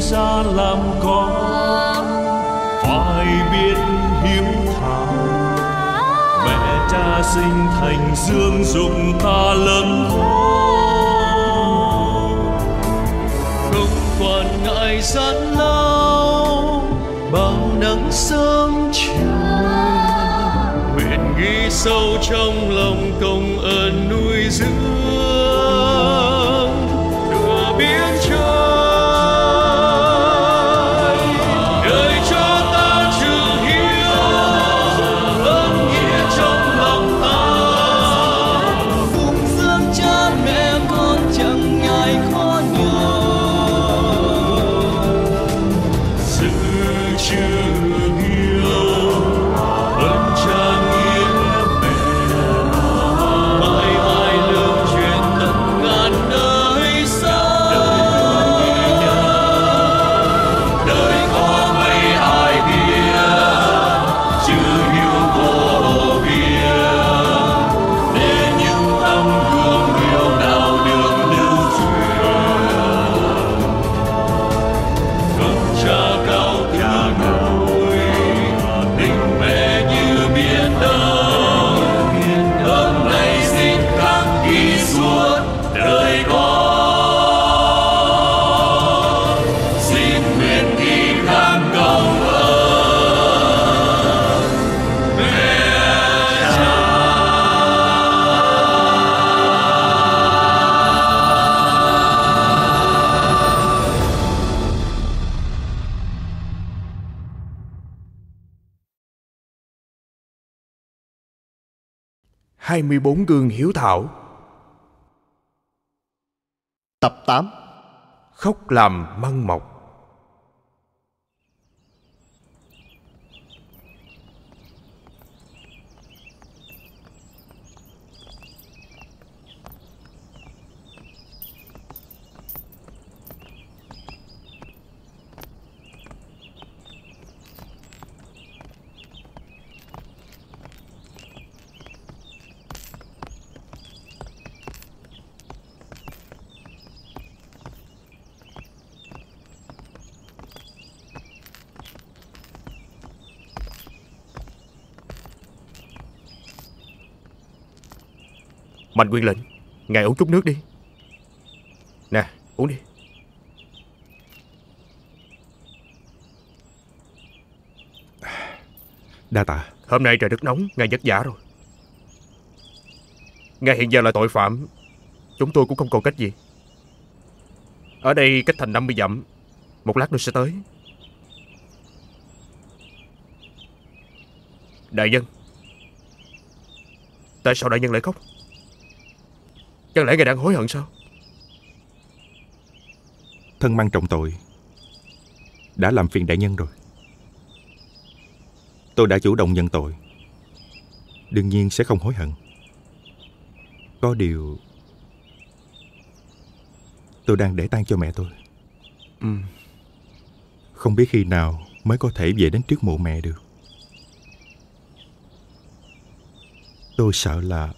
sinh ra làm con. Phải biết hiếu thảo. Mẹ cha sinh thành dương dục ta lớn khôn không quản ngại gian lao bao nắng sớm chiều. Nguyện ghi sâu trong lòng công ơn nuôi dưỡng. 24 gương hiếu thảo. Tập 8 Khóc làm măng mọc mạnh quyền lệnh ngài uống chút nước đi. Nè uống đi. Đa tạ. Hôm nay trời rất nóng ngài vất vả rồi. Ngài hiện giờ là tội phạm chúng tôi cũng không còn cách gì. Ở đây cách thành 50 dặm một lát nữa sẽ tới. Đại nhân tại sao đại nhân lại khóc chẳng lẽ ngài đang hối hận sao? Thân mang trọng tội Đã làm phiền đại nhân rồi. Tôi đã chủ động nhận tội Đương nhiên sẽ không hối hận. Có điều Tôi đang để tang cho mẹ tôi. Ừ. Không biết khi nào mới có thể về đến trước mộ mẹ được. Tôi sợ là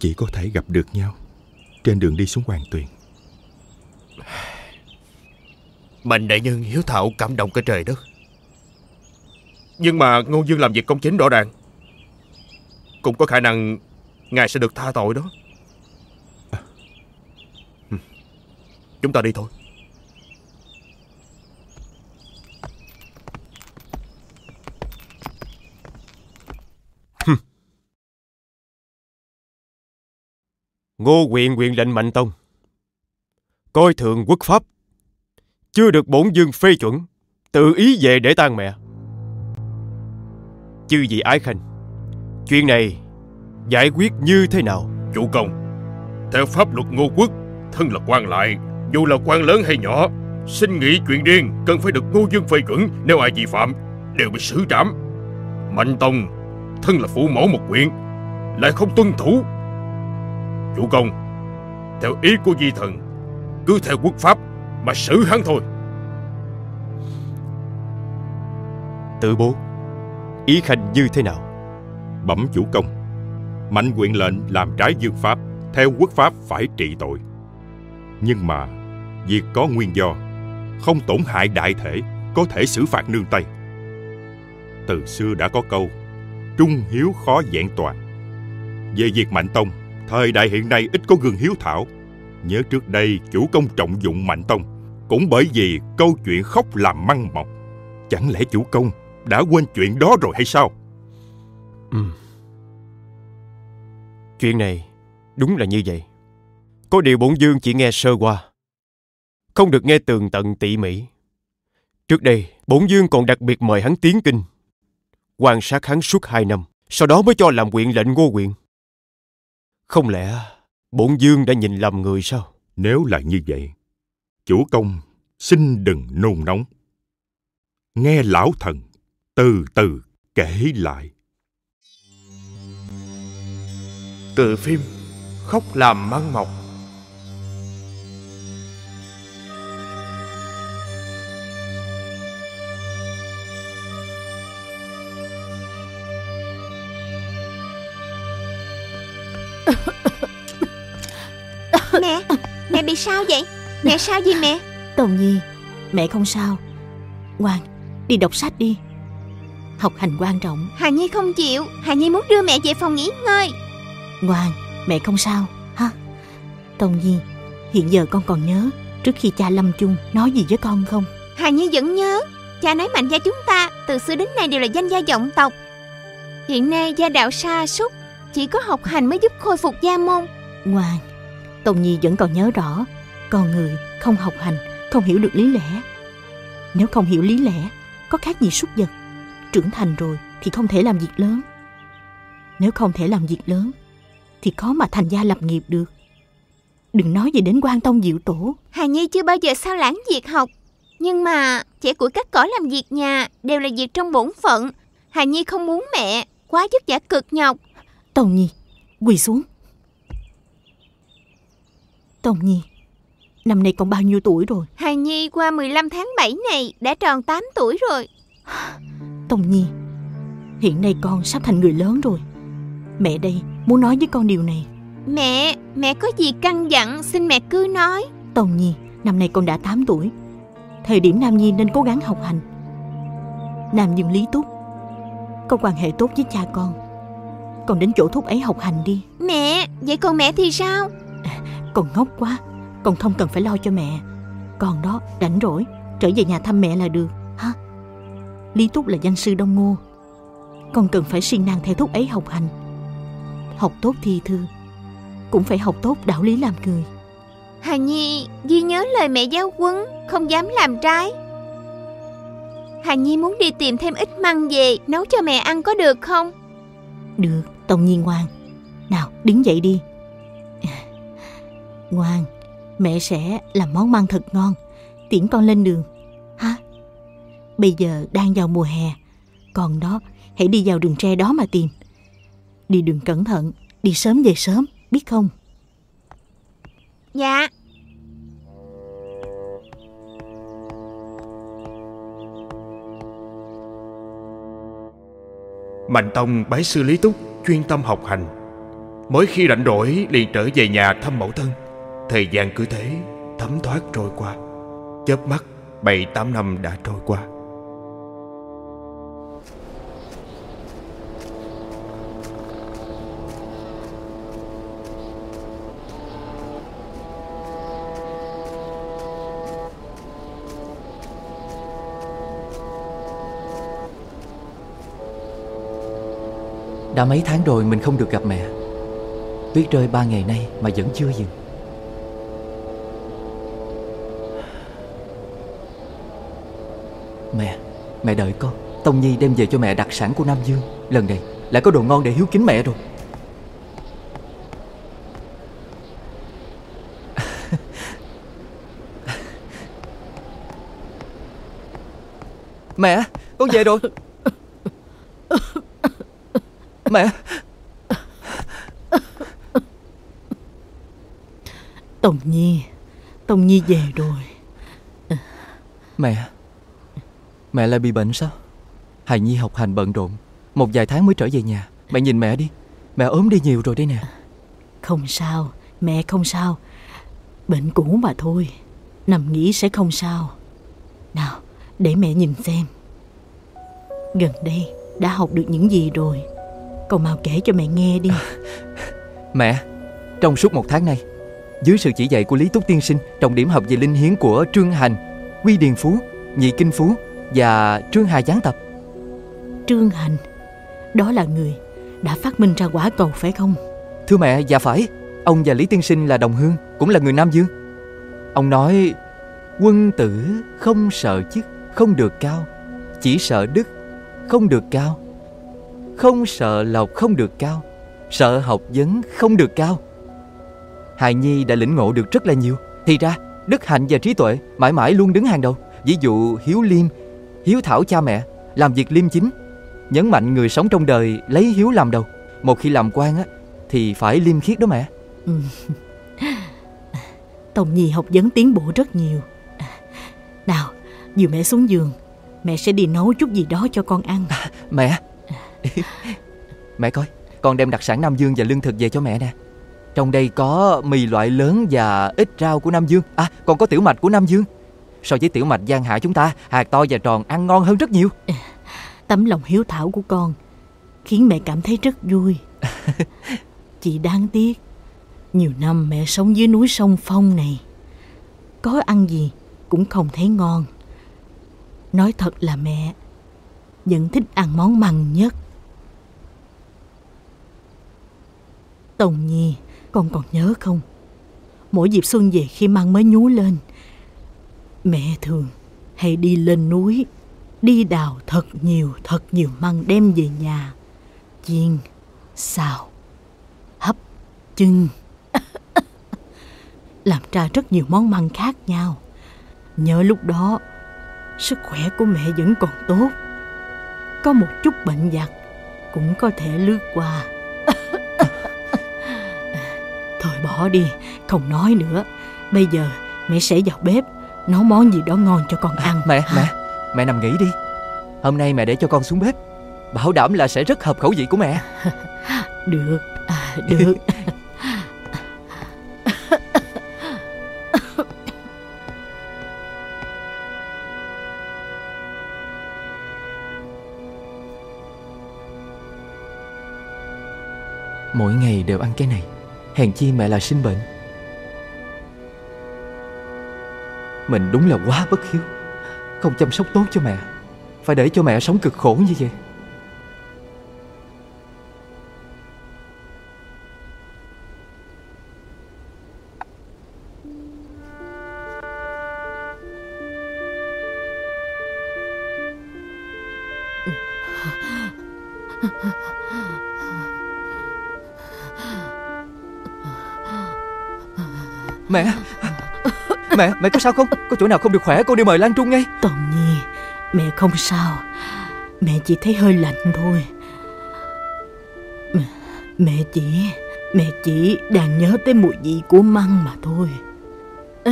Chỉ có thể gặp được nhau. Trên đường đi xuống hoàng tuyền. Mạnh đại nhân hiếu thảo cảm động cả trời đất. Nhưng mà Ngô Dương làm việc công chính rõ ràng. Cũng có khả năng Ngài sẽ được tha tội đó. Ừ. Chúng ta đi thôi Ngô quyền quyền lệnh Mạnh Tông. Coi thường quốc pháp. Chưa được bổn dương phê chuẩn, Tự ý về để tang mẹ. Chư vị ái khanh, Chuyện này Giải quyết như thế nào? Chủ công, Theo pháp luật ngô quốc, Thân là quan lại, Dù là quan lớn hay nhỏ, Xin nghĩ chuyện riêng Cần phải được ngô dương phê chuẩn Nếu ai vi phạm, Đều bị xử trảm. Mạnh Tông, Thân là phụ mẫu một quyện, Lại không tuân thủ Chủ công Theo ý của di thần Cứ theo quốc pháp Mà xử hắn thôi Tự bố Ý khanh như thế nào Bẩm chủ công Mạnh quyền lệnh làm trái dương pháp Theo quốc pháp phải trị tội Nhưng mà Việc có nguyên do, không tổn hại đại thể, có thể xử phạt nương tay. Từ xưa đã có câu, trung hiếu khó vẹn toàn. Về việc Mạnh Tông, thời đại hiện nay ít có gương hiếu thảo. Nhớ trước đây chủ công trọng dụng Mạnh Tông, cũng bởi vì câu chuyện khóc làm măng mọc. Chẳng lẽ chủ công đã quên chuyện đó rồi hay sao? Ừ. Chuyện này đúng là như vậy. Có điều bổn dương chỉ nghe sơ qua. Không được nghe tường tận tỉ mỉ. Trước đây, bổn dương còn đặc biệt mời hắn tiến kinh. Quan sát hắn suốt hai năm, sau đó mới cho làm quyện lệnh ngô quyện. Không lẽ bổn dương đã nhìn lầm người sao? Nếu là như vậy, chủ công xin đừng nôn nóng. Nghe lão thần từ từ kể lại. Từ phim Khóc làm măng mọc sao vậy? Mẹ sao gì mẹ? Tồn Nhi, mẹ không sao. Ngoan, đi đọc sách đi. Học hành quan trọng. Hà Nhi không chịu, Hà Nhi muốn đưa mẹ về phòng nghỉ ngơi. Ngoan, mẹ không sao, ha? Tồn Nhi, hiện giờ con còn nhớ trước khi cha lâm chung nói gì với con không? Hà Nhi vẫn nhớ, cha nói mạnh gia chúng ta từ xưa đến nay đều là danh gia vọng tộc. Hiện nay gia đạo sa sút, chỉ có học hành mới giúp khôi phục gia môn. Ngoan, Tồn Nhi vẫn còn nhớ rõ, con người không học hành, không hiểu được lý lẽ. Nếu không hiểu lý lẽ, có khác gì súc vật. Trưởng thành rồi thì không thể làm việc lớn. Nếu không thể làm việc lớn, thì khó mà thành gia lập nghiệp được. Đừng nói gì đến quan tông diệu tổ. Hà Nhi chưa bao giờ sao lãng việc học. Nhưng mà trẻ củi cắt cỏ làm việc nhà đều là việc trong bổn phận. Hà Nhi không muốn mẹ quá vất vả cực nhọc. Tông Nhi, quỳ xuống. Tông Nhi, năm nay con bao nhiêu tuổi rồi? Hà Nhi qua 15 tháng 7 này đã tròn 8 tuổi rồi. Tông Nhi, hiện nay con sắp thành người lớn rồi. Mẹ đây muốn nói với con điều này. Mẹ, mẹ có gì căn dặn xin mẹ cứ nói. Tông Nhi, năm nay con đã 8 tuổi. Thời điểm Nam Nhi nên cố gắng học hành. Nam Dương Lý Túc có quan hệ tốt với cha con. Con đến chỗ thúc ấy học hành đi. Mẹ, vậy còn mẹ thì sao? Con ngốc quá, con không cần phải lo cho mẹ. Con đó rảnh rỗi, trở về nhà thăm mẹ là được, ha? Lý Túc là danh sư Đông Ngô. Con cần phải siêng năng theo thúc ấy học hành. Học tốt thi thư, cũng phải học tốt đạo lý làm người. Hà Nhi ghi nhớ lời mẹ giáo huấn, không dám làm trái. Hà Nhi muốn đi tìm thêm ít măng về nấu cho mẹ ăn có được không? Được, Tông Nhi ngoan. Nào, đứng dậy đi. Ngoan, mẹ sẽ làm món măng thật ngon, tiễn con lên đường. Ha? Bây giờ đang vào mùa hè, còn đó hãy đi vào rừng tre đó mà tìm. Đi đường cẩn thận, đi sớm về sớm, biết không? Dạ. Mạnh Tông bái sư Lý Túc chuyên tâm học hành Mỗi khi rảnh rỗi liền trở về nhà thăm mẫu thân Thời gian cứ thế, thấm thoát trôi qua. Chớp mắt, bảy, tám năm đã trôi qua. Đã mấy tháng rồi mình không được gặp mẹ. Tuyết rơi ba ngày nay mà vẫn chưa dừng. Mẹ, đợi con. Tông Nhi đem về cho mẹ đặc sản của Nam Dương. Lần này lại có đồ ngon để hiếu kính mẹ rồi. Mẹ, con về rồi. Mẹ. Tông Nhi, Tông Nhi về rồi. Mẹ Mẹ lại bị bệnh sao? Hài Nhi học hành bận rộn Một vài tháng mới trở về nhà. Mẹ nhìn mẹ đi. Mẹ ốm đi nhiều rồi đây nè. Không sao, mẹ không sao. Bệnh cũ mà thôi. Nằm nghỉ sẽ không sao. Nào để mẹ nhìn xem. Gần đây đã học được những gì rồi. Cậu mau kể cho mẹ nghe đi. Mẹ, trong suốt một tháng nay, dưới sự chỉ dạy của Lý Túc Tiên Sinh, trọng điểm học về linh hiến của Trương Hành, Quy Điền Phú, Nhị Kinh Phú và Trương Hà Gián Tập. Trương Hành Đó là người đã phát minh ra quả cầu phải không Thưa mẹ, dạ phải, ông và Lý Tiên Sinh là đồng hương, cũng là người Nam Dương. Ông nói, quân tử không sợ chức, không được cao, chỉ sợ đức, không được cao. Không sợ lộc, không được cao, sợ học vấn, không được cao. Hài Nhi đã lĩnh ngộ được rất là nhiều. Thì ra, đức hạnh và trí tuệ mãi mãi luôn đứng hàng đầu. Ví dụ hiếu liêm, hiếu thảo cha mẹ, làm việc liêm chính. Nhấn mạnh người sống trong đời lấy hiếu làm đầu. Một khi làm quan á, thì phải liêm khiết đó mẹ. ừ. Tòng Nhi học vấn tiến bộ rất nhiều Nào Dìu mẹ xuống giường Mẹ sẽ đi nấu chút gì đó cho con ăn Mẹ Mẹ coi Con đem đặc sản Nam Dương và lương thực về cho mẹ nè Trong đây có mì loại lớn và ít rau của Nam Dương À còn có tiểu mạch của Nam Dương So với tiểu mạch Giang Hạ chúng ta Hạt to và tròn ăn ngon hơn rất nhiều. Tấm lòng hiếu thảo của con Khiến mẹ cảm thấy rất vui. Chỉ đáng tiếc Nhiều năm mẹ sống dưới núi sông Phong này Có ăn gì cũng không thấy ngon. Nói thật là mẹ Vẫn thích ăn món mặn nhất. Tùng Nhi Con còn nhớ không? Mỗi dịp xuân về khi măng mới nhú lên Mẹ thường hay đi lên núi Đi đào thật nhiều thật nhiều măng đem về nhà. Chiên, xào, hấp, chưng. Làm ra rất nhiều món măng khác nhau. Nhớ lúc đó Sức khỏe của mẹ vẫn còn tốt. Có một chút bệnh vặt Cũng có thể lướt qua. Thôi bỏ đi Không nói nữa. Bây giờ mẹ sẽ vào bếp. Nấu món gì đó ngon cho con ăn. Mẹ, mẹ, mẹ nằm nghỉ đi. Hôm nay mẹ để cho con xuống bếp. Bảo đảm là sẽ rất hợp khẩu vị của mẹ. Được, à, được. Mỗi ngày đều ăn cái này. Hèn chi mẹ là sinh bệnh Mình đúng là quá bất hiếu. Không chăm sóc tốt cho mẹ. Phải để cho mẹ sống cực khổ như vậy. Mẹ, mẹ có sao không? Có chỗ nào không được khỏe con đi mời Lan Trung ngay. Tòng Nhi Mẹ không sao. Mẹ chỉ thấy hơi lạnh thôi. Mẹ, mẹ chỉ Mẹ chỉ đang nhớ tới mùi vị của măng mà thôi.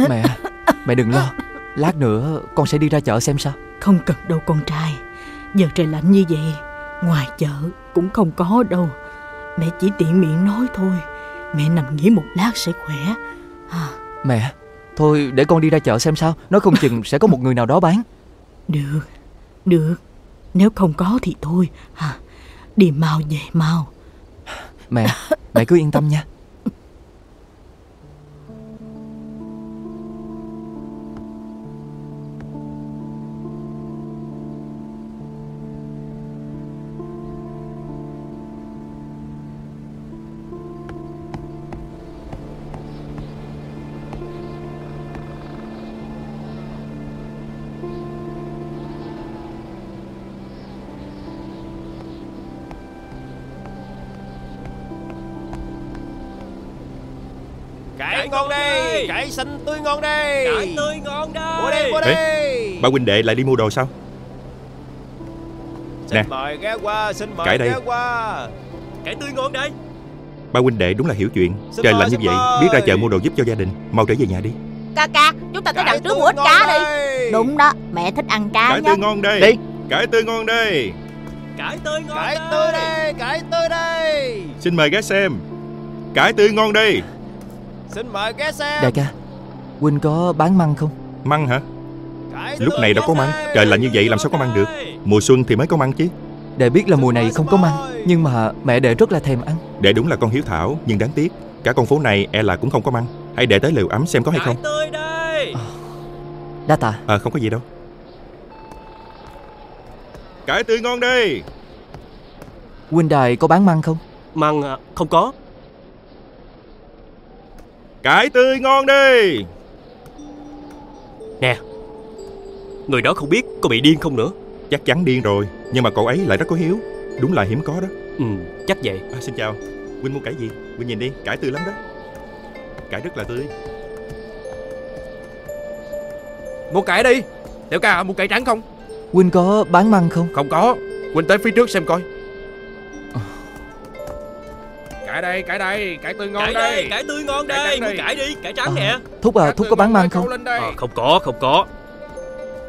Mẹ, mẹ đừng lo. Lát nữa con sẽ đi ra chợ xem sao. Không cần đâu con trai. Giờ trời lạnh như vậy Ngoài chợ cũng không có đâu. Mẹ chỉ tiện miệng nói thôi. Mẹ nằm nghỉ một lát sẽ khỏe. À, Mẹ, thôi để con đi ra chợ xem sao. Nói không chừng sẽ có một người nào đó bán. Được, được. Nếu không có thì thôi. À, Đi mau về mau. Mẹ, mẹ cứ yên tâm nha Cải xanh tươi ngon đây. Cải tươi ngon đây. Mua đây mua Ê, đây Ba huynh đệ lại đi mua đồ sao? Xin nè. mời ghé qua Xin mời Cải đây. ghé qua. Cải tươi ngon đây. Ba huynh đệ đúng là hiểu chuyện. Xin Trời mời, lạnh như vậy mời. Biết ra chợ mua đồ giúp cho gia đình. Mau trở về nhà đi. Ca ca Chúng ta tới Cải đằng trước mua ít cá đi. đây. Đúng đó Mẹ thích ăn cá Cải nhất tươi ngon đây. Đi. Cải tươi ngon đây. Cải tươi ngon Cải tươi đây Cải tươi đây. Xin mời ghé xem. Cải tươi ngon đây Xin mời ghé xem. Đại ca, Huynh có bán măng không? Măng hả? Lúc này đâu có măng. Trời lạnh như vậy làm sao có măng được? Mùa xuân thì mới có măng chứ. Đệ biết là mùa này không có măng Nhưng mà mẹ đệ rất là thèm ăn. Đệ đúng là con hiếu thảo Nhưng đáng tiếc Cả con phố này e là cũng không có măng. Hãy để tới lều ấm xem có hay không. Tươi đây. Đa tạ. À không có gì đâu. Cải tươi ngon đi. Huynh đài có bán măng không? Măng à, không có Cải tươi ngon đi. Nè Người đó không biết có bị điên không nữa. Chắc chắn điên rồi Nhưng mà cậu ấy lại rất có hiếu. Đúng là hiếm có đó. Ừ chắc vậy. À, Xin chào. Huynh mua cải gì? Huynh nhìn đi Cải tươi lắm đó. Cải rất là tươi. Mua cải đi. Tiểu ca mua cải trắng không? Huynh có bán măng không? Không có. Huynh tới phía trước xem coi Cải đây cải đây Cải tươi ngon Cải đây. đây Cải tươi ngon Cải đây. Mua cải đi Cải trắng À, nè Thúc à Cải Thúc có bán măng đây, không? câu lên đây. À, Không có không có.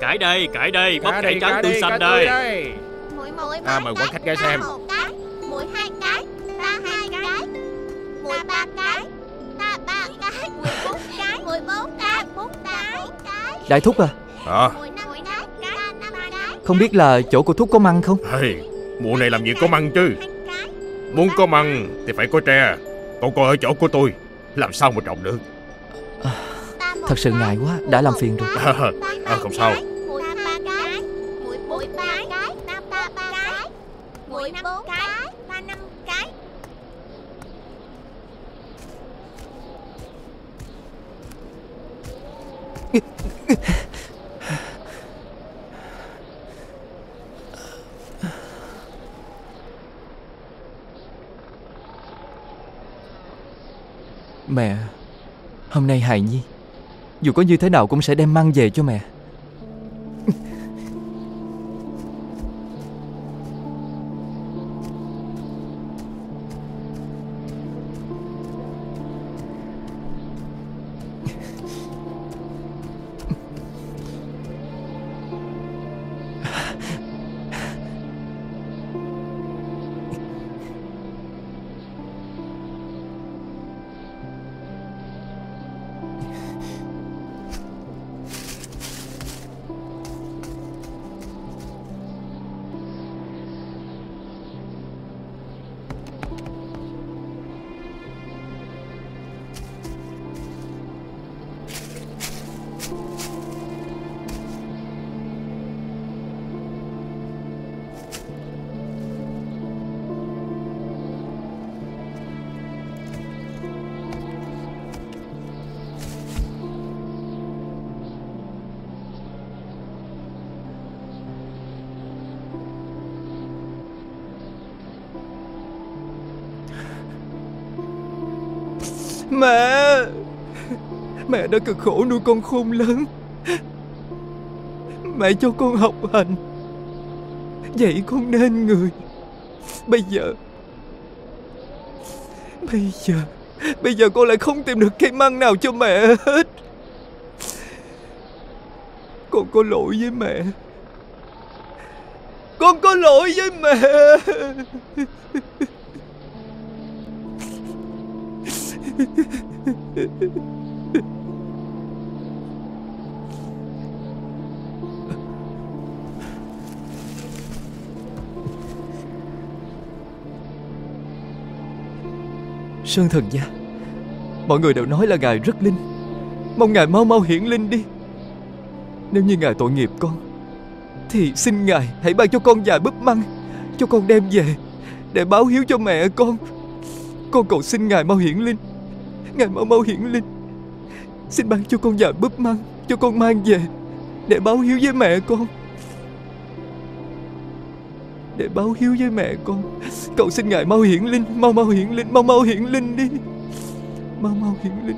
Cải đây Cải đây Bóc cải đi, trắng tươi xanh cải đây. đây. Mỗi mỗi À, mời quan khách ghé xem. một cái Mỗi hai cái Ta hai cái Mỗi ba cái Ta ba cái Mỗi bốn cái Mỗi bốn cái Bốn cái. Đại Thúc à. À Không biết là chỗ của Thúc có măng không? Hey, Mùa này làm gì có măng chứ Muốn có măng thì phải có tre. Còn coi ở chỗ của tôi Làm sao mà trồng được? Một Thật sự ngại quá Đã làm phiền rồi. À, à, không sao. cái, Mỗi ba cái Mỗi bốn cái Ta ba ba cái Mỗi năm cái Ta năm cái Mẹ, Hôm nay Hài Nhi. Dù có như thế nào cũng sẽ đem mang về cho mẹ. Mẹ. Mẹ đã cực khổ nuôi con khôn lớn. Mẹ cho con học hành. Dạy con nên người. Bây giờ Bây giờ Bây giờ con lại không tìm được cây măng nào cho mẹ hết. Con có lỗi với mẹ. Con có lỗi với mẹ. Sơn thần gia Mọi người đều nói là ngài rất linh. Mong ngài mau mau hiển linh đi. Nếu như ngài tội nghiệp con, Thì xin ngài hãy ban cho con vài búp măng, Cho con đem về Để báo hiếu cho mẹ con. Con cầu xin ngài mau hiển linh. Ngài mau mau hiển linh. Xin ban cho con vài búp măng, Cho con mang về, Để báo hiếu với mẹ con. Để báo hiếu với mẹ con. Cầu xin ngài mau hiển linh, Mau mau hiển linh, Mau mau hiển linh đi. Mau mau hiển linh.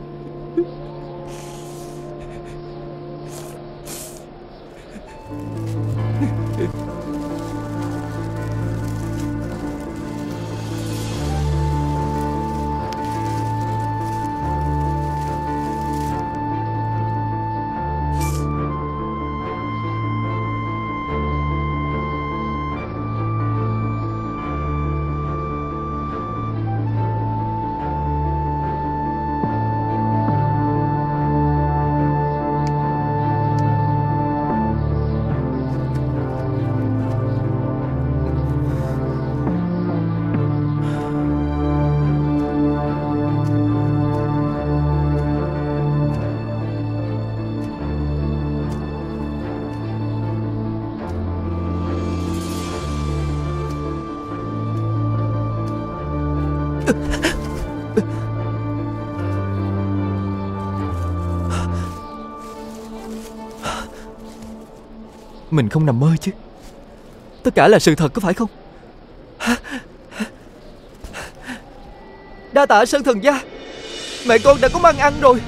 Mình không nằm mơ chứ. Tất cả là sự thật có phải không? Đa tạ Sơn Thần Gia. Mẹ con đã có mang ăn rồi.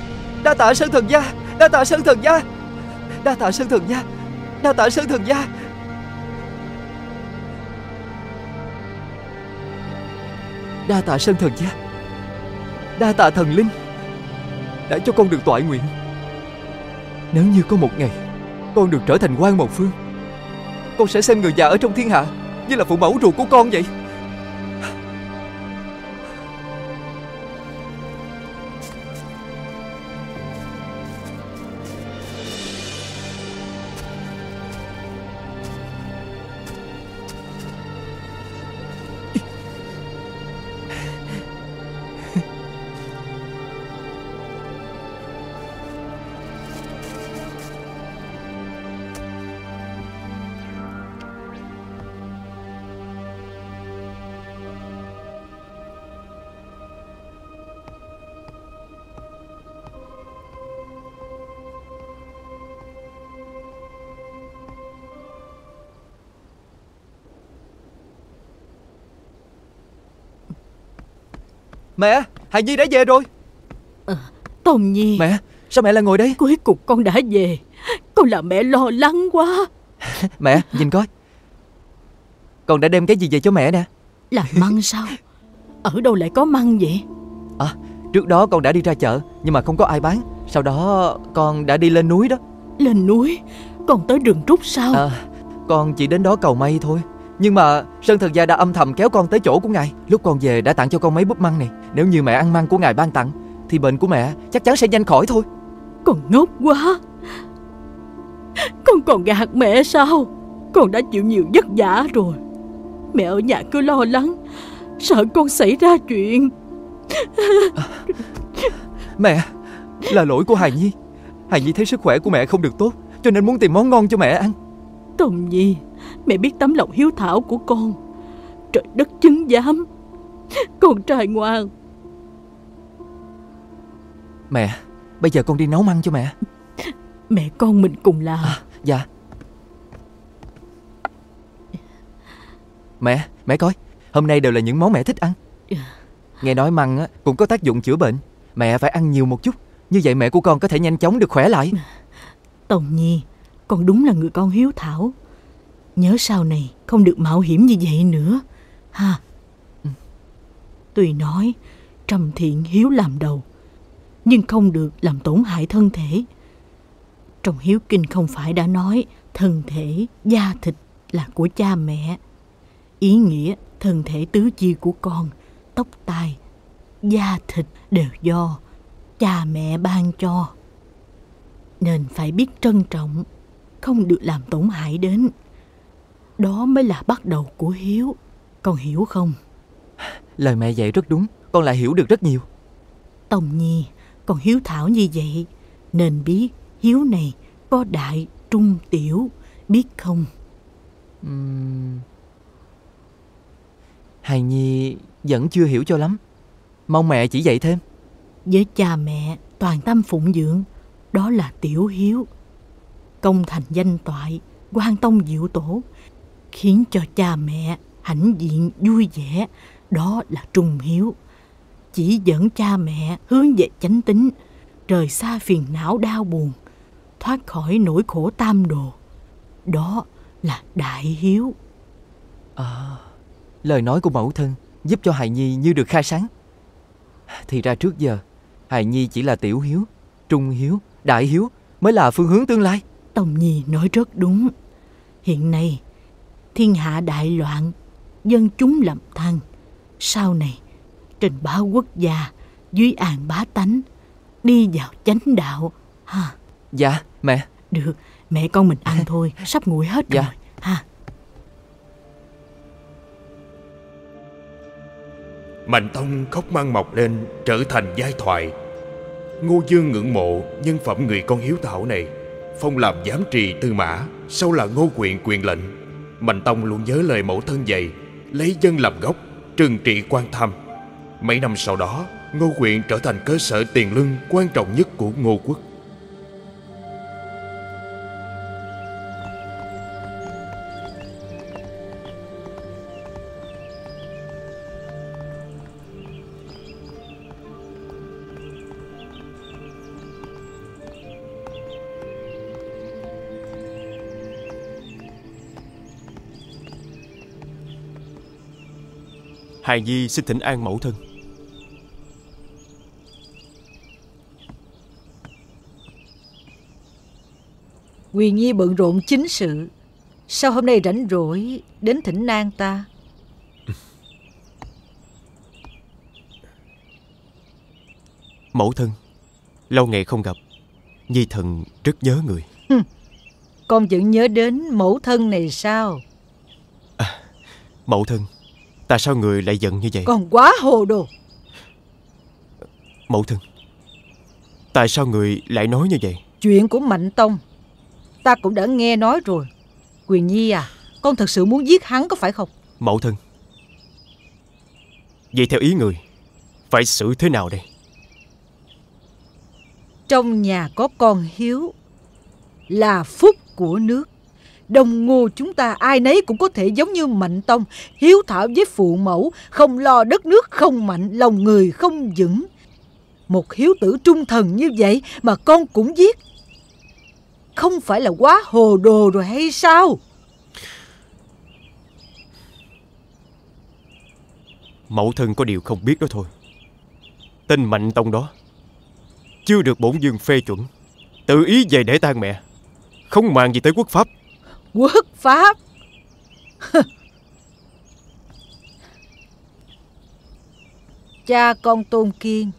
Đa tạ Sơn Thần Gia. Đa tạ Sơn Thần Gia. Đa tạ Sơn Thần Gia. Đa tạ Sơn Thần Gia. Đa tạ Sơn Thần Gia. Đa tạ Thần Linh Đã cho con được toại nguyện. Nếu như có một ngày con được trở thành quan một phương. Con sẽ xem người già ở trong thiên hạ Như là phụ mẫu ruột của con vậy. Mẹ Hải Nhi đã về rồi. Tông Nhi. Mẹ Sao mẹ lại ngồi đây? Cuối cùng con đã về. Con làm mẹ lo lắng quá. Mẹ nhìn coi. Con đã đem cái gì về cho mẹ nè? Là măng sao? Ở đâu lại có măng vậy? À trước đó con đã đi ra chợ Nhưng mà không có ai bán. Sau đó con đã đi lên núi đó. Lên núi? Con tới rừng trúc sao? À, Con chỉ đến đó cầu may thôi Nhưng mà Sơn Thần Gia đã âm thầm kéo con tới chỗ của ngài. Lúc con về đã tặng cho con mấy búp măng này. Nếu như mẹ ăn măng của ngài ban tặng Thì bệnh của mẹ chắc chắn sẽ nhanh khỏi thôi. Con ngốc quá. Con còn gạt mẹ sao? Con đã chịu nhiều vất vả rồi. Mẹ ở nhà cứ lo lắng. Sợ con xảy ra chuyện. Mẹ Là lỗi của Hài Nhi. Hài Nhi thấy sức khỏe của mẹ không được tốt Cho nên muốn tìm món ngon cho mẹ ăn. Tùng Nhi Mẹ biết tấm lòng hiếu thảo của con. Trời đất chứng giám. Con trai ngoan. Mẹ Bây giờ con đi nấu măng cho mẹ. Mẹ con mình cùng làm. À, Dạ. Mẹ, mẹ coi. Hôm nay đều là những món mẹ thích ăn. Nghe nói măng á, cũng có tác dụng chữa bệnh. Mẹ phải ăn nhiều một chút. Như vậy mẹ của con có thể nhanh chóng được khỏe lại. Tùng Nhi Con đúng là người con hiếu thảo Nhớ sau này không được mạo hiểm như vậy nữa. Ha. Ừ. Tuy nói Trầm thiện hiếu làm đầu Nhưng không được làm tổn hại thân thể. Trong hiếu kinh không phải đã nói Thân thể, da thịt là của cha mẹ. Ý nghĩa thân thể tứ chi của con Tóc tai, da thịt đều do cha mẹ ban cho. Nên phải biết trân trọng Không được làm tổn hại đến đó mới là bắt đầu của hiếu. Con hiểu không? Lời mẹ dạy rất đúng Con lại hiểu được rất nhiều. Tông Nhi Con hiếu thảo như vậy Nên biết hiếu này có đại trung tiểu Biết không? Uhm... Hài Nhi vẫn chưa hiểu cho lắm. Mong mẹ chỉ dạy thêm. Với cha mẹ toàn tâm phụng dưỡng Đó là tiểu hiếu. Công thành danh toại quan tông diệu tổ khiến cho cha mẹ hãnh diện vui vẻ đó là trung hiếu chỉ dẫn cha mẹ hướng về chánh tính rời xa phiền não đau buồn thoát khỏi nỗi khổ tam đồ đó là đại hiếu. À, lời nói của mẫu thân giúp cho hài nhi như được khai sáng. Thì ra trước giờ, hài nhi chỉ là tiểu hiếu, trung hiếu, đại hiếu mới là phương hướng tương lai. Tông Nhi nói rất đúng. Hiện nay, thiên hạ đại loạn, dân chúng lầm than. Sau này, trên bá quốc gia, dưới an bá tánh, đi vào chánh đạo. Ha, Dạ, mẹ. được, mẹ con mình ăn thôi, sắp nguội hết Dạ. rồi. Ha, Mạnh Tông khóc mang mọc lên trở thành giai thoại. Ngô Dương ngưỡng mộ nhân phẩm người con hiếu thảo này, phong làm giám trì tư mã, sau là ngô quyện quyền lệnh. Mạnh Tông luôn nhớ lời mẫu thân dạy, lấy dân làm gốc, trừng trị quan tham. Mấy năm sau đó, Ngô huyện trở thành cơ sở tiền lương quan trọng nhất của Ngô quốc. Hài Nhi xin thỉnh an mẫu thân. Quyền Nhi bận rộn chính sự Sao hôm nay rảnh rỗi Đến thỉnh nang ta Mẫu thân, lâu ngày không gặp, Nhi thần rất nhớ người. Con vẫn nhớ đến mẫu thân này sao Mẫu thân, tại sao người lại giận như vậy? Con quá hồ đồ Mẫu thân, tại sao người lại nói như vậy? Chuyện của Mạnh Tông Ta cũng đã nghe nói rồi Quyền Nhi à Con thật sự muốn giết hắn có phải không Mẫu thân, vậy theo ý người, phải xử thế nào đây? Trong nhà có con hiếu Là phúc của nước Đồng ngô chúng ta ai nấy cũng có thể giống như Mạnh Tông Hiếu thảo với phụ mẫu Không lo đất nước không mạnh Lòng người không vững Một hiếu tử trung thần như vậy Mà con cũng giết Không phải là quá hồ đồ rồi hay sao Mẫu thân có điều không biết đó thôi. Tên Mạnh Tông đó, chưa được bổn dương phê chuẩn, tự ý về để tang mẹ, không màng gì tới quốc pháp. Quốc pháp. Cha con Tôn Kiên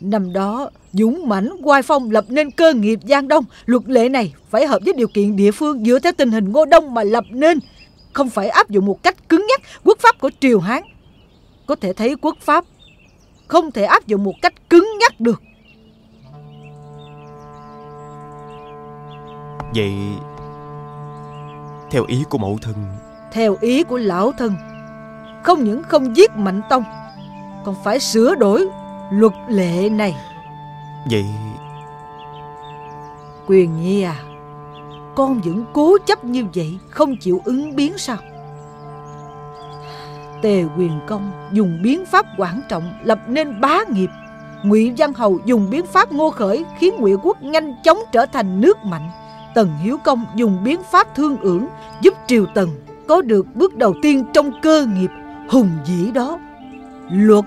Năm đó dũng mãnh oai phong lập nên cơ nghiệp Giang Đông. Luật lệ này phải hợp với điều kiện địa phương Dựa theo tình hình Ngô Đông mà lập nên. Không phải áp dụng một cách cứng nhắc. Quốc pháp của Triều Hán Có thể thấy quốc pháp Không thể áp dụng một cách cứng nhắc được. Vậy, theo ý của mẫu thân, Theo ý của lão thân. Không những không giết Mạnh Tông Còn phải sửa đổi luật lệ này. Vậy Quyền Nhi à Con vẫn cố chấp như vậy Không chịu ứng biến sao? Tề quyền công dùng biến pháp quan trọng Lập nên bá nghiệp. Ngụy Văn Hầu dùng biến pháp ngô khởi Khiến Ngụy quốc nhanh chóng trở thành nước mạnh Tần Hiếu Công dùng biến pháp thương ưởng Giúp Triều Tần có được bước đầu tiên trong cơ nghiệp hùng vĩ đó Luật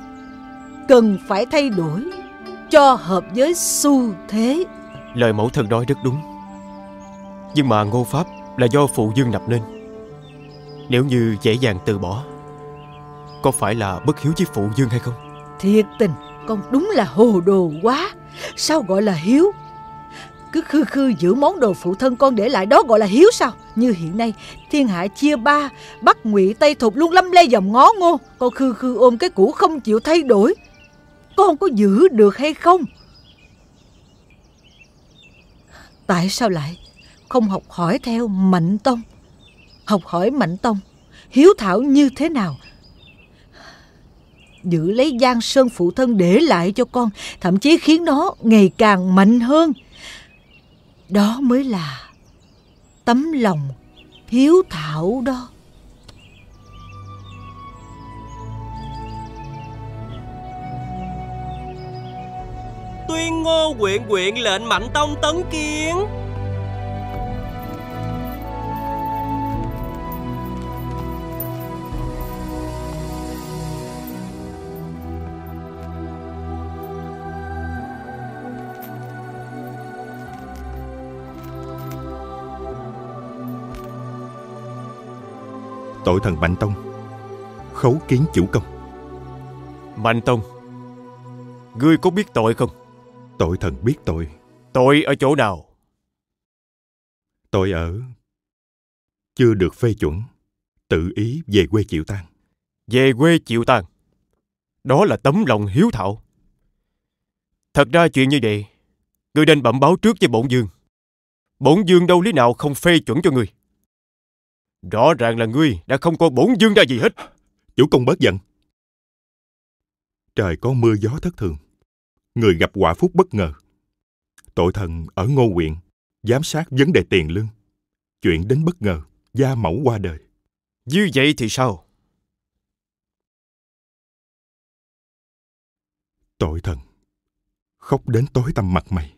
cần phải thay đổi cho hợp với xu thế lời mẫu thân nói rất đúng. Nhưng mà ngô pháp là do phụ dương lập nên. Nếu như dễ dàng từ bỏ, có phải là bất hiếu với phụ dương hay không? Thiệt tình Con đúng là hồ đồ quá Sao gọi là hiếu cứ khư khư giữ món đồ phụ thân con để lại đó gọi là hiếu sao? Như hiện nay thiên hạ chia ba Bắc ngụy Tây Thục luôn lâm le dòng ngó ngô. Con khư khư ôm cái cũ không chịu thay đổi. Con có giữ được hay không? Tại sao lại không học hỏi theo Mạnh Tông? Học hỏi Mạnh Tông Hiếu thảo như thế nào? Giữ lấy Giang Sơn phụ thân để lại cho con, thậm chí khiến nó ngày càng mạnh hơn. Đó mới là tấm lòng hiếu thảo đó. Tuyên ngô quyện quyện lệnh mạnh tông tấn kiến Tội thần Mạnh Tông Khấu kiến chủ công. Mạnh Tông Ngươi có biết tội không? Tội thần biết tội. Tội ở chỗ nào? Tội ở Chưa được phê chuẩn Tự ý về quê chịu tang. Về quê chịu tang? Đó là tấm lòng hiếu thảo. Thật ra chuyện như vậy Ngươi nên bẩm báo trước với bổn dương. Bổn dương đâu lý nào không phê chuẩn cho ngươi Rõ ràng là ngươi đã không coi bổn dương ra gì hết. Chủ công bớt giận. Trời có mưa gió thất thường. Người gặp quả phúc bất ngờ. Tội thần ở Ngô huyện Giám sát vấn đề tiền lương. Chuyện đến bất ngờ Gia mẫu qua đời. Như vậy thì sao? Tội thần Khóc đến tối tăm mặt mày.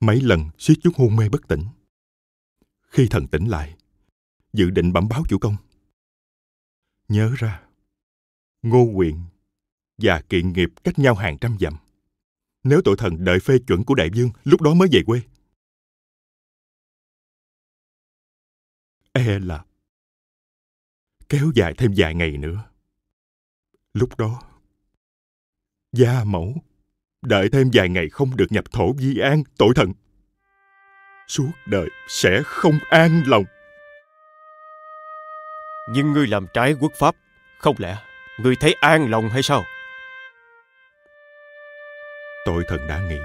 Mấy lần suýt chút hôn mê bất tỉnh. Khi thần tỉnh lại Dự định bẩm báo chủ công Nhớ ra Ngô Quyền và kiện nghiệp cách nhau hàng trăm dặm. Nếu tội thần đợi phê chuẩn của đại vương, lúc đó mới về quê. E là kéo dài thêm vài ngày nữa. Lúc đó, gia mẫu đợi thêm vài ngày không được nhập thổ di an tội thần. Suốt đời sẽ không an lòng. Nhưng ngươi làm trái quốc pháp, không lẽ ngươi thấy an lòng hay sao? Tội thần đã nghĩ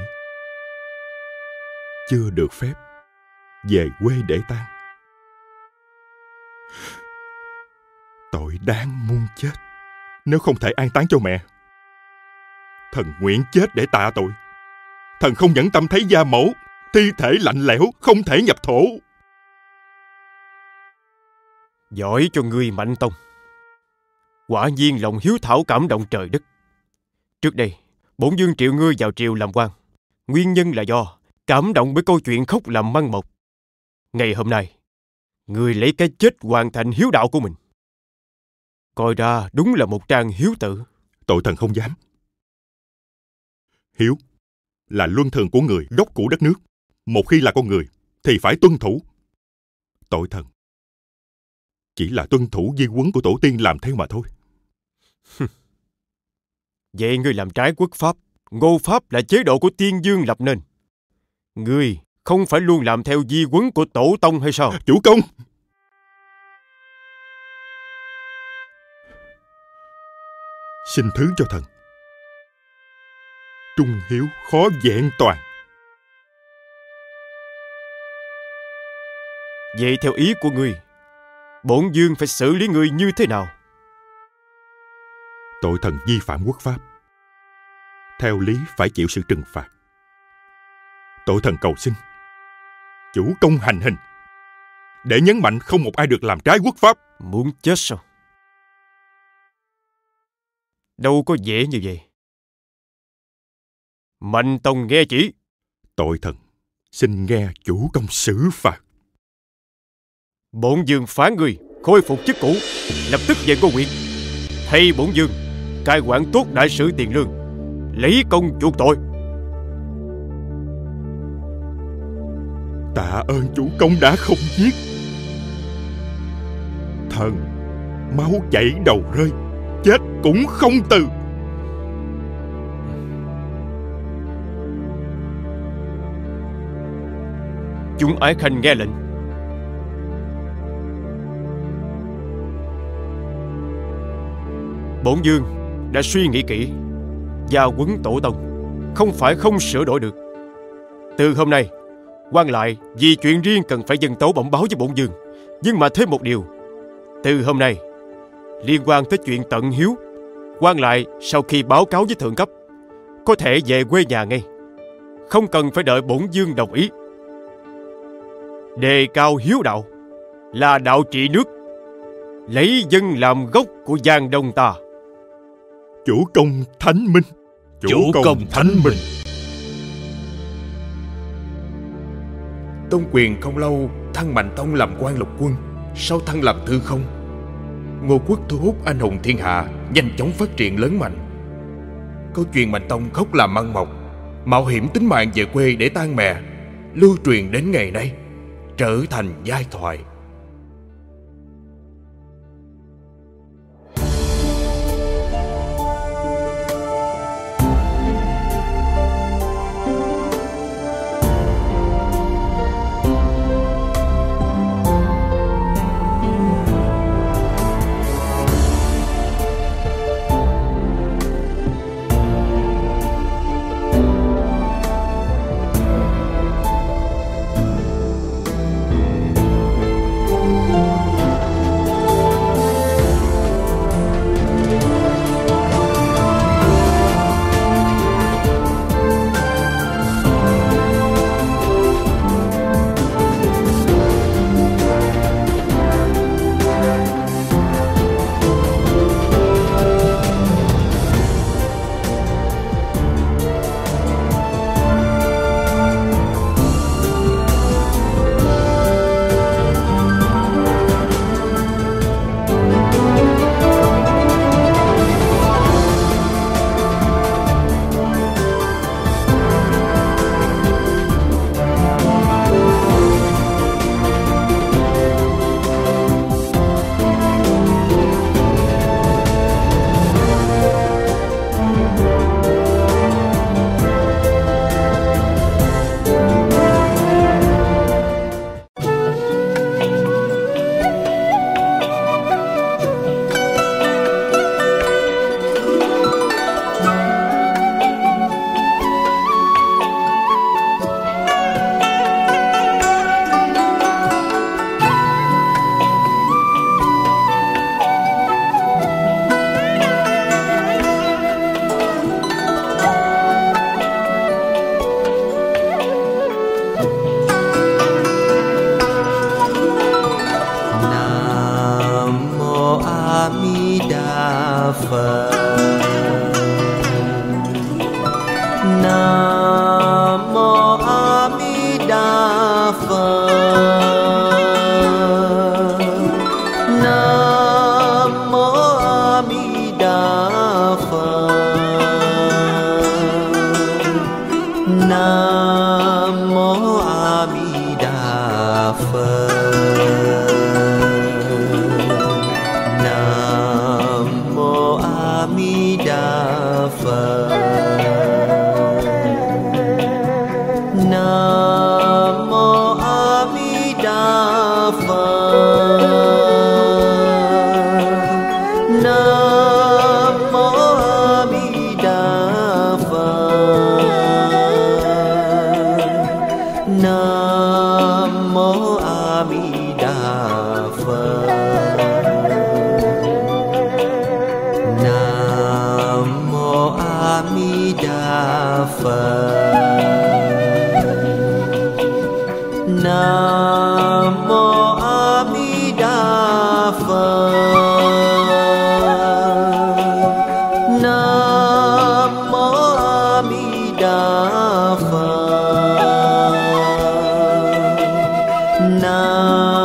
Chưa được phép Về quê để tang. Tội đáng muôn chết Nếu không thể an táng cho mẹ. Thần nguyện chết để tạ tội. Thần không nhẫn tâm thấy da mẫu Thi thể lạnh lẽo Không thể nhập thổ. Giỏi cho ngươi mạnh tông. Quả nhiên lòng hiếu thảo cảm động trời đất. Trước đây, bổn dương triệu ngươi vào triều làm quan. Nguyên nhân là do cảm động với câu chuyện khóc làm măng mộc ngày hôm nay ngươi lấy cái chết hoàn thành hiếu đạo của mình. Coi ra đúng là một trang hiếu tử. Tội thần không dám. Hiếu là luân thường của người gốc của đất nước. Một khi là con người, thì phải tuân thủ. Tội thần chỉ là tuân thủ di huấn của tổ tiên làm theo mà thôi Vậy ngươi làm trái quốc pháp, ngô pháp là chế độ của tiên dương lập nên. Ngươi không phải luôn làm theo di huấn của tổ tông hay sao? Chủ công! Xin thứ cho thần. Trung hiếu khó vẹn toàn. Vậy theo ý của ngươi, bổn dương phải xử lý ngươi như thế nào? tội thần vi phạm quốc pháp. Theo lý phải chịu sự trừng phạt. Tội thần cầu xin. Chủ công hành hình. Để nhấn mạnh không một ai được làm trái quốc pháp. Muốn chết sao? Đâu có dễ như vậy. Mạnh tông nghe chỉ. Tội thần xin nghe chủ công xử phạt bổn dương phán người khôi phục chức cũ lập tức về cô huyện thay bổn dương cai quản tốt đại sự tiền lương lấy công chuộc tội. Tạ ơn chủ công đã không giết. Thần máu chảy đầu rơi chết cũng không từ. Chúng ái khanh nghe lệnh bổn dương đã suy nghĩ kỹ Gia quấn tổ tông. Không phải không sửa đổi được. Từ hôm nay, quan lại vì chuyện riêng cần phải dân tấu bẩm báo với bổn dương. Nhưng mà thêm một điều, Từ hôm nay, Liên quan tới chuyện tận hiếu, quan lại sau khi báo cáo với thượng cấp, Có thể về quê nhà ngay. Không cần phải đợi bổn dương đồng ý. Đề cao hiếu đạo Là đạo trị nước, Lấy dân làm gốc của giang đông ta. Chủ công thánh minh. Chủ, Chủ công, công thánh minh. Tôn quyền không lâu thăng Mạnh Tông làm quan lục quân. Sau thăng làm thư không Ngô quốc thu hút anh hùng thiên hạ Nhanh chóng phát triển lớn mạnh. Câu chuyện Mạnh Tông khóc làm măng mọc Mạo hiểm tính mạng về quê để tan mẹ Lưu truyền đến ngày nay Trở thành giai thoại Ram